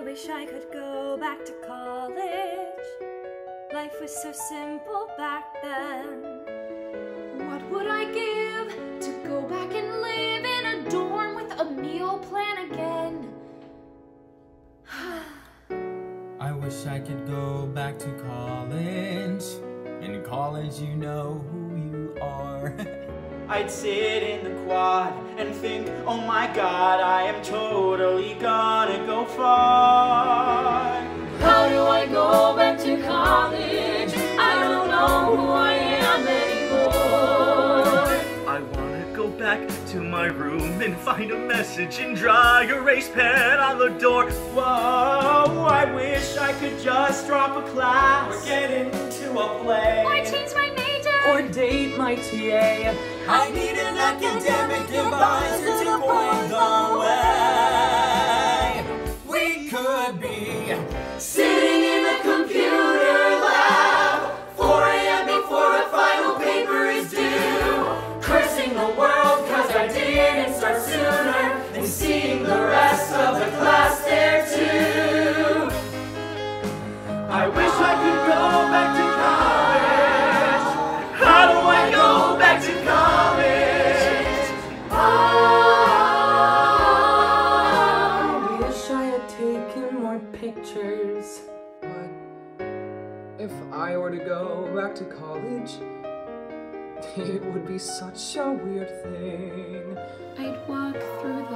I wish I could go back to college. Life was so simple back then. What would I give to go back and live in a dorm with a meal plan again? I wish I could go back to college. In college, you know who you are. I'd sit in the quad and think, oh my god, I am totally gonna go far. How do I go back to college? I don't know who I am anymore. I wanna go back to my room and find a message in dry erase pen on the door. Whoa, I wish I could just drop a class. Or get into a play. My TA. I But if I were to go back to college, it would be such a weird thing. I'd walk through